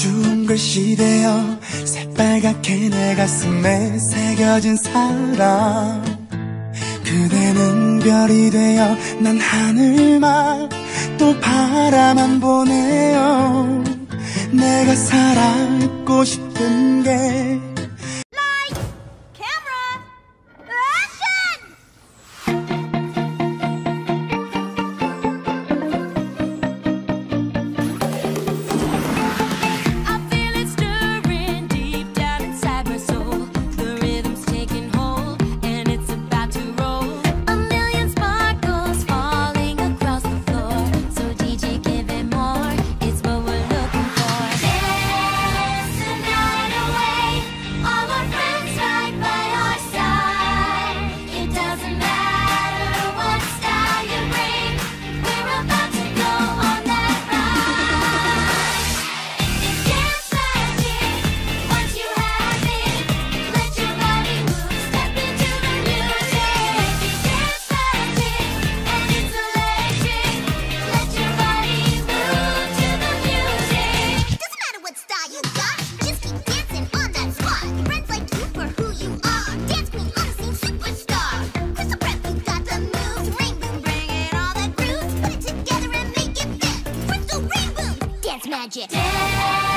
추운 글씨 되어 새빨갛게 내 가슴에 새겨진 사랑. 그대는 별이 되어 난 하늘만 또 바라만 보네요. 내가 살아있고 싶은 게 It's magic. Dance.